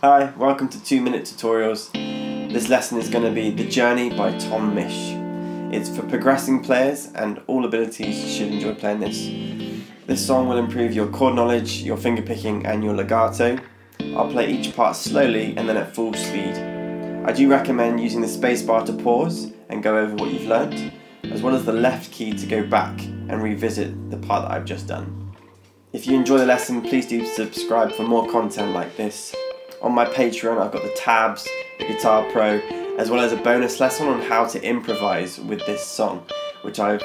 Hi, welcome to 2 Minute Tutorials. This lesson is going to be The Journey by Tom Misch. It's for progressing players and all abilities should enjoy playing this. This song will improve your chord knowledge, your finger picking and your legato. I'll play each part slowly and then at full speed. I do recommend using the spacebar to pause and go over what you've learnt, as well as the left key to go back and revisit the part that I've just done. If you enjoy the lesson, please do subscribe for more content like this. On my Patreon, I've got the tabs, the Guitar Pro, as well as a bonus lesson on how to improvise with this song, which I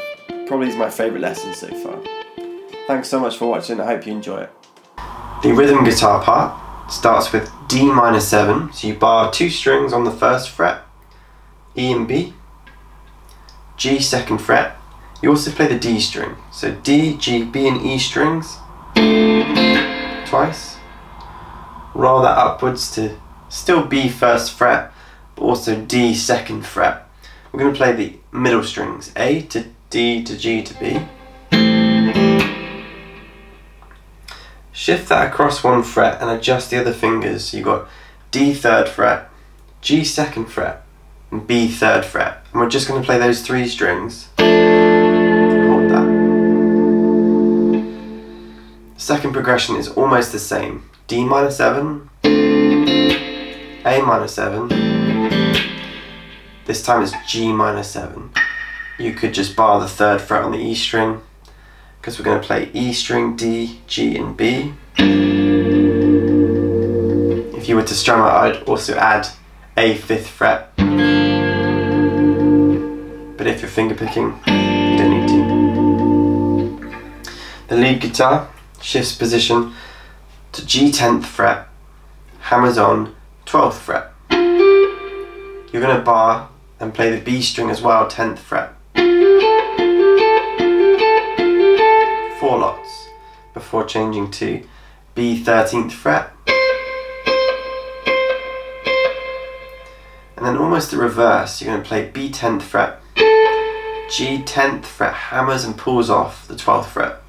probably is my favourite lesson so far. Thanks so much for watching, I hope you enjoy it. The rhythm guitar part starts with D minor 7, so you bar two strings on the first fret, E and B, G second fret, you also play the D string, so D, G, B and E strings, twice, roll that upwards to still B first fret, but also D second fret. We're going to play the middle strings, A to D to G to B. Shift that across one fret and adjust the other fingers. So you've got D third fret, G second fret, and B third fret. And we're just going to play those three strings. Second progression is almost the same. D minor 7, A minor 7, this time it's G minor 7. You could just bar the third fret on the E string because we're going to play E string, D, G and B. If you were to strum it, I'd also add A fifth fret. But if you're finger picking, you don't need to. The lead guitar shifts position to G 10th fret, hammers on 12th fret. You're going to bar and play the B string as well, 10th fret. Four lots before changing to B 13th fret. And then almost the reverse, you're going to play B 10th fret, G 10th fret, hammers and pulls off the 12th fret.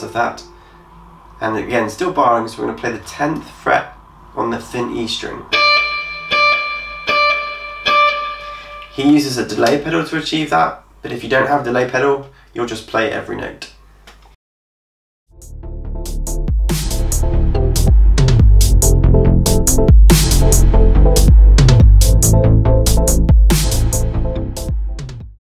Of that. And again, still barring, so we're going to play the 10th fret on the thin E string. He uses a delay pedal to achieve that, but if you don't have a delay pedal, you'll just play every note.